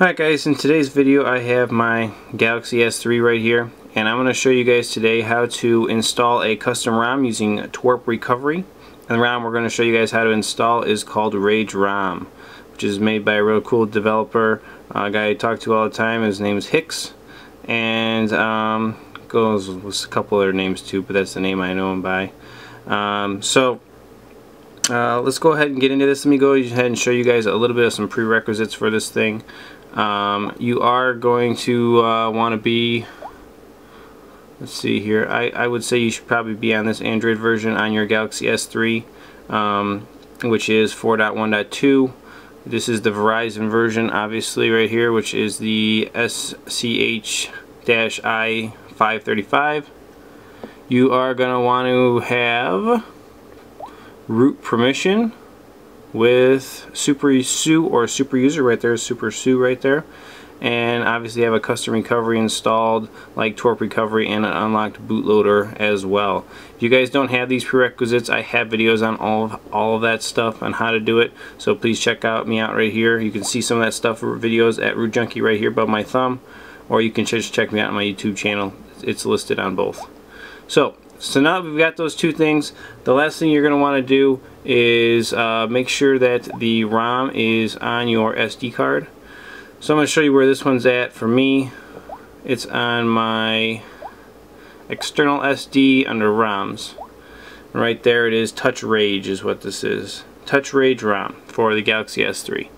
Alright guys, in today's video I have my Galaxy S3 right here and I'm going to show you guys today how to install a custom ROM using TWRP Recovery. And the ROM we're going to show you guys how to install is called Rage ROM which is made by a real cool developer, a guy I talk to all the time, his name is Hicks and um, goes with a couple other names too but that's the name I know him by. Um, so uh, let's go ahead and get into this. Let me go ahead and show you guys a little bit of some prerequisites for this thing. Um, you are going to uh, want to be let's see here I, I would say you should probably be on this Android version on your Galaxy S3 um, which is 4.1.2 this is the Verizon version obviously right here which is the SCH-I535 you are going to want to have root permission with SuperSU or Super User right there, SuperSU right there. And obviously have a custom recovery installed like TWRP Recovery and an unlocked bootloader as well. If you guys don't have these prerequisites, I have videos on all of, all of that stuff on how to do it. So please check out me out right here. You can see some of that stuff videos at RootJunky right here above my thumb. Or you can just check me out on my YouTube channel. It's listed on both. So so now we've got those two things, the last thing you're going to want to do is uh, make sure that the ROM is on your SD card. So I'm going to show you where this one's at for me. It's on my external SD under ROMs. Right there it is, Touch Rage is what this is. Touch Rage ROM for the Galaxy S3.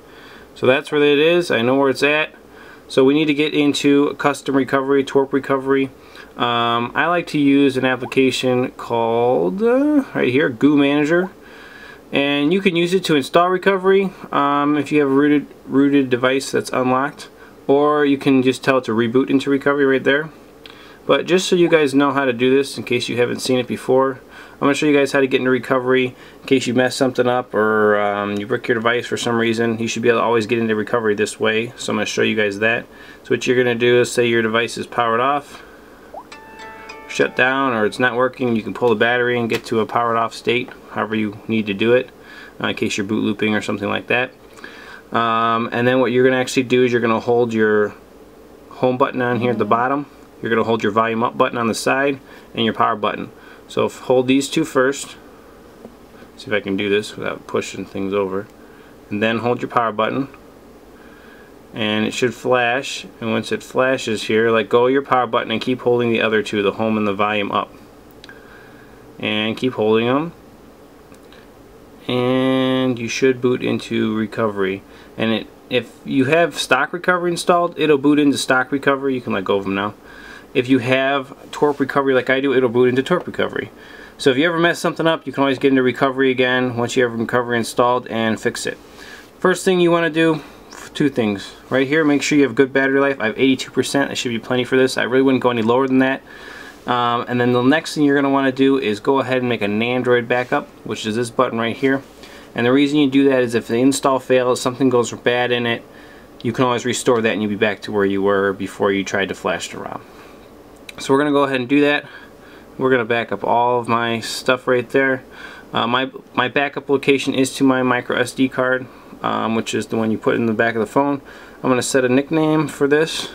So that's where it is, I know where it's at. So we need to get into custom recovery, TWRP recovery. Um, I like to use an application called, uh, right here, Goo Manager. And you can use it to install recovery um, if you have a rooted, rooted device that's unlocked. Or you can just tell it to reboot into recovery right there. But just so you guys know how to do this, in case you haven't seen it before, I'm going to show you guys how to get into recovery in case you mess something up or um, you brick your device for some reason. You should be able to always get into recovery this way. So I'm going to show you guys that. So what you're going to do is say your device is powered off shut down or it's not working, you can pull the battery and get to a powered off state, however you need to do it, uh, in case you're boot looping or something like that. Um, and then what you're going to actually do is you're going to hold your home button on here at the bottom, you're going to hold your volume up button on the side, and your power button. So hold these two first, see if I can do this without pushing things over, and then hold your power button, and it should flash and once it flashes here let go of your power button and keep holding the other two the home and the volume up. And keep holding them and you should boot into recovery. And it if you have stock recovery installed it'll boot into stock recovery. You can let go of them now. If you have TWRP recovery like I do it'll boot into TWRP recovery. So if you ever mess something up you can always get into recovery again once you have recovery installed and fix it. First thing you want to do two things. Right here, make sure you have good battery life. I have 82%. That should be plenty for this. I really wouldn't go any lower than that. Um, and then the next thing you're going to want to do is go ahead and make a Nandroid backup, which is this button right here. And the reason you do that is if the install fails, something goes bad in it, you can always restore that and you'll be back to where you were before you tried to flash the ROM. So we're going to go ahead and do that. We're going to back up all of my stuff right there. Uh, my, my backup location is to my micro SD card um, which is the one you put in the back of the phone. I'm going to set a nickname for this,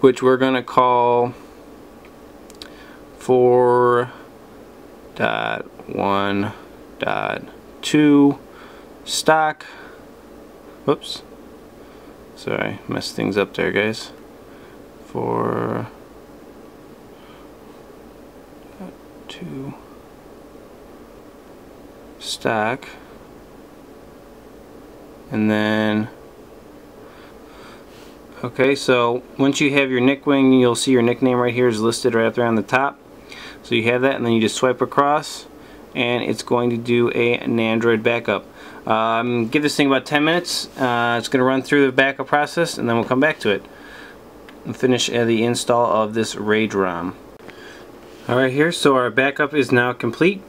which we're going to call 4.1.2 stock. Whoops. Sorry, messed things up there, guys. 4 2 stock and then okay so once you have your NickWing you'll see your nickname right here is listed right up there on the top. So you have that and then you just swipe across and it's going to do a, an Android backup. Um, give this thing about 10 minutes. Uh, it's going to run through the backup process and then we'll come back to it and finish uh, the install of this Rage ROM. Alright here so our backup is now complete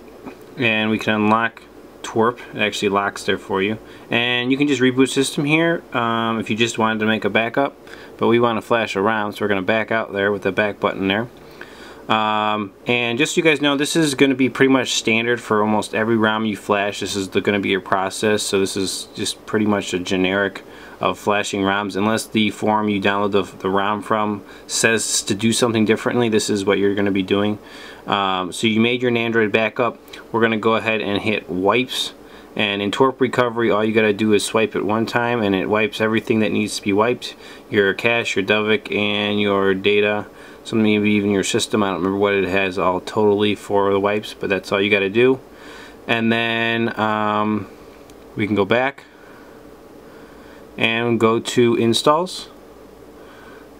and we can unlock TWRP. It actually locks there for you. And you can just reboot system here um, if you just wanted to make a backup. But we want to flash around, so we're going to back out there with the back button there. Um, and just so you guys know, this is going to be pretty much standard for almost every ROM you flash. This is going to be your process, so this is just pretty much a generic of flashing ROMs. Unless the forum you download the, the ROM from says to do something differently, this is what you're going to be doing. Um, so you made your Nandroid backup. We're going to go ahead and hit wipes. And in TWRP Recovery, all you got to do is swipe it one time, and it wipes everything that needs to be wiped. Your cache, your Dalvik, and your data some maybe even your system I don't remember what it has all totally for the wipes but that's all you got to do and then um, we can go back and go to installs.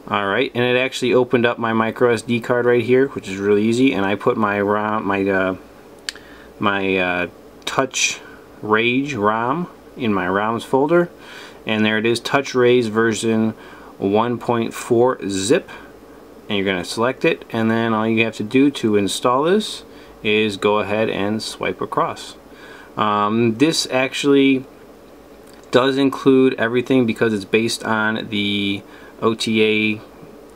Alright and it actually opened up my micro SD card right here which is really easy and I put my ROM my uh, my uh, touch rage ROM in my ROMs folder. And there it is touch rage version 1.4 zip. And you're going to select it and then all you have to do to install this is go ahead and swipe across. Um, this actually does include everything because it's based on the OTA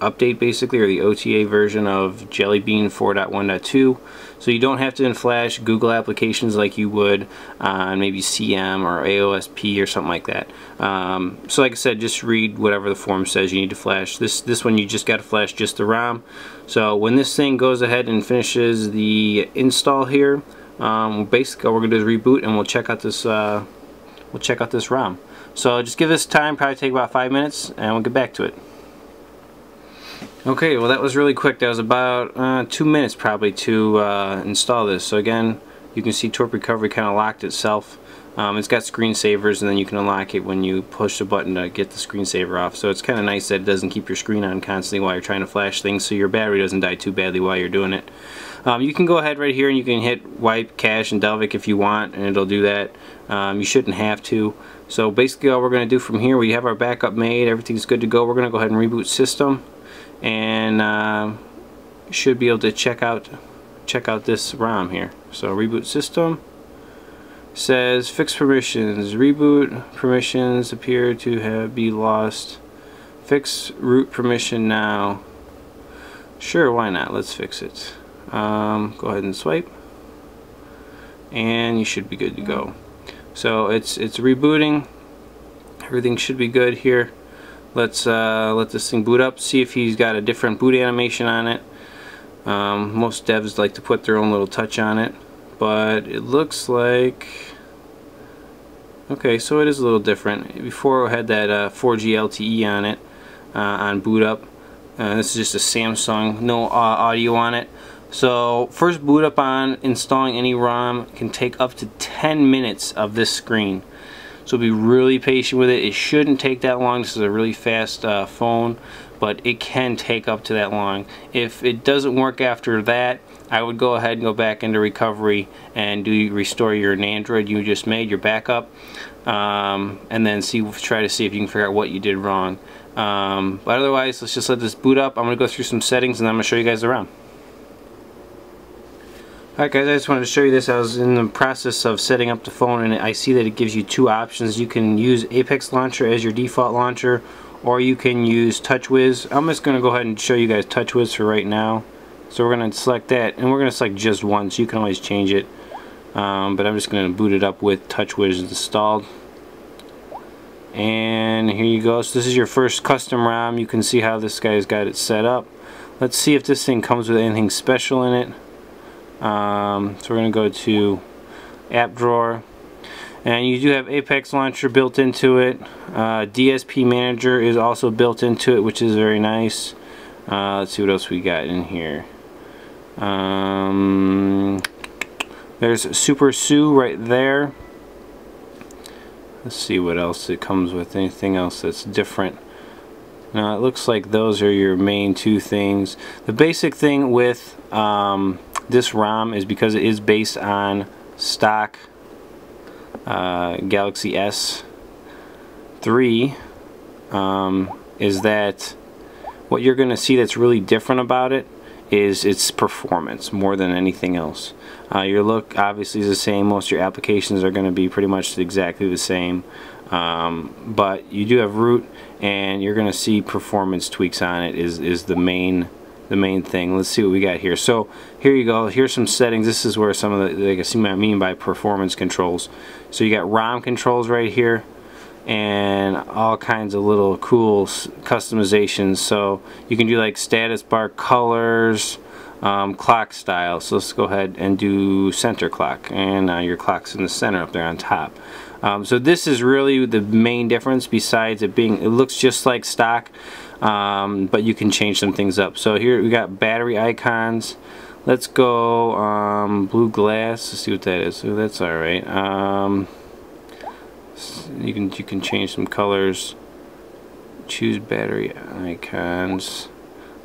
update basically or the OTA version of Jelly Bean 4.1.2 so you don't have to in flash Google applications like you would on maybe CM or AOSP or something like that. Um, so like I said just read whatever the form says you need to flash. This this one you just got to flash just the ROM. So when this thing goes ahead and finishes the install here um, basically all we're gonna do is reboot and we'll check out this uh, we'll check out this ROM so just give this time probably take about five minutes and we'll get back to it Okay, well that was really quick. That was about uh, two minutes probably to uh, install this. So again, you can see TWRP Recovery kind of locked itself. Um, it's got screensavers and then you can unlock it when you push the button to get the screensaver off. So it's kind of nice that it doesn't keep your screen on constantly while you're trying to flash things so your battery doesn't die too badly while you're doing it. Um, you can go ahead right here and you can hit wipe, cache, and Dalvik if you want and it'll do that. Um, you shouldn't have to. So basically all we're going to do from here, we have our backup made, everything's good to go. We're going to go ahead and reboot system and uh, should be able to check out check out this ROM here. So reboot system says fix permissions. Reboot permissions appear to have be lost. Fix root permission now. Sure why not? Let's fix it. Um, go ahead and swipe. And you should be good to go. So it's it's rebooting. Everything should be good here. Let's uh, let this thing boot up see if he's got a different boot animation on it um, most devs like to put their own little touch on it but it looks like okay so it is a little different. Before it had that uh, 4G LTE on it uh, on boot up. Uh, this is just a Samsung no uh, audio on it. So first boot up on installing any ROM can take up to 10 minutes of this screen so be really patient with it. It shouldn't take that long. This is a really fast uh, phone, but it can take up to that long. If it doesn't work after that, I would go ahead and go back into recovery and do restore your Nandroid you just made, your backup, um, and then see try to see if you can figure out what you did wrong. Um, but otherwise, let's just let this boot up. I'm going to go through some settings and I'm going to show you guys around. Alright guys, I just wanted to show you this. I was in the process of setting up the phone and I see that it gives you two options. You can use Apex Launcher as your default launcher or you can use TouchWiz. I'm just going to go ahead and show you guys TouchWiz for right now. So we're going to select that and we're going to select just one so you can always change it. Um, but I'm just going to boot it up with TouchWiz installed. And here you go. So this is your first custom ROM. You can see how this guy's got it set up. Let's see if this thing comes with anything special in it. Um, so we're going to go to app drawer and you do have Apex Launcher built into it. Uh, DSP Manager is also built into it which is very nice. Uh, let's see what else we got in here. Um, there's SuperSU right there. Let's see what else it comes with. Anything else that's different. Now it looks like those are your main two things. The basic thing with um, this ROM is because it is based on stock uh, Galaxy S3 um, is that what you're going to see that's really different about it is its performance more than anything else. Uh, your look obviously is the same. Most of your applications are going to be pretty much exactly the same. Um, but you do have root and you're going to see performance tweaks on it is, is the main the main thing. Let's see what we got here. So here you go. Here's some settings. This is where some of the, I guess you might mean by performance controls. So you got ROM controls right here and all kinds of little cool customizations. So you can do like status bar colors, um, clock style. So let's go ahead and do center clock and uh, your clock's in the center up there on top. Um, so this is really the main difference besides it being, it looks just like stock, um, but you can change some things up. So here we got battery icons. Let's go um, blue glass. Let's see what that is. Oh, that's all right. Um, you can you can change some colors. Choose battery icons.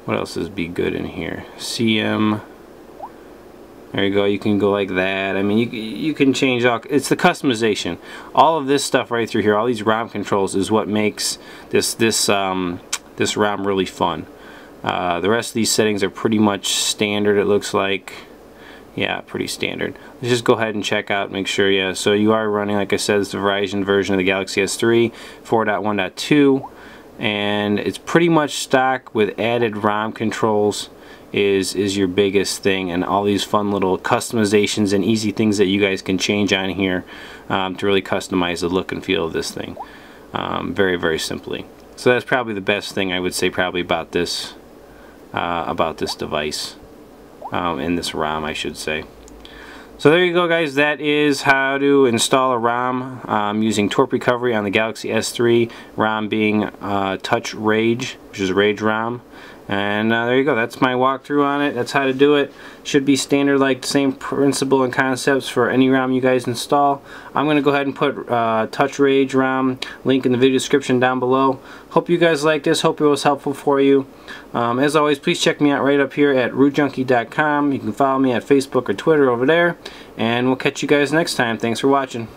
What else is be good in here? CM. There you go. You can go like that. I mean, you you can change all. It's the customization. All of this stuff right through here, all these ROM controls, is what makes this this um, this ROM really fun. Uh, the rest of these settings are pretty much standard. It looks like. Yeah, pretty standard. Let's just go ahead and check out, make sure, yeah. So you are running, like I said, it's the Verizon version of the Galaxy S3, 4.1.2, and it's pretty much stock with added ROM controls is is your biggest thing. And all these fun little customizations and easy things that you guys can change on here um, to really customize the look and feel of this thing um, very very simply. So that's probably the best thing I would say probably about this uh, about this device um, in this ROM I should say. So there you go guys, that is how to install a ROM um, using TWRP Recovery on the Galaxy S3, ROM being uh, Touch Rage, which is Rage ROM. And uh, there you go, that's my walkthrough on it, that's how to do it. Should be standard like the same principle and concepts for any ROM you guys install. I'm going to go ahead and put uh, Touch Rage ROM link in the video description down below. Hope you guys liked this, hope it was helpful for you. Um, as always, please check me out right up here at rootjunky.com. You can follow me at Facebook or Twitter over there. And we'll catch you guys next time. Thanks for watching.